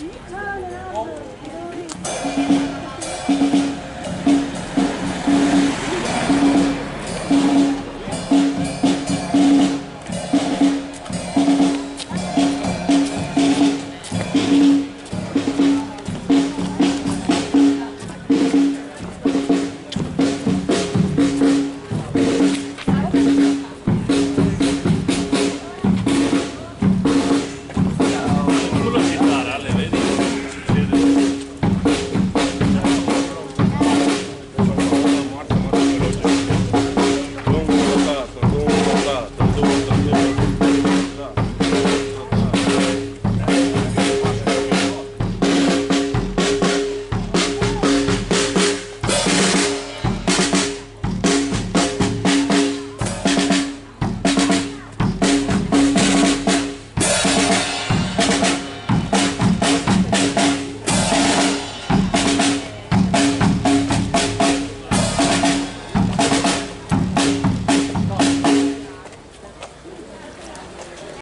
Eternal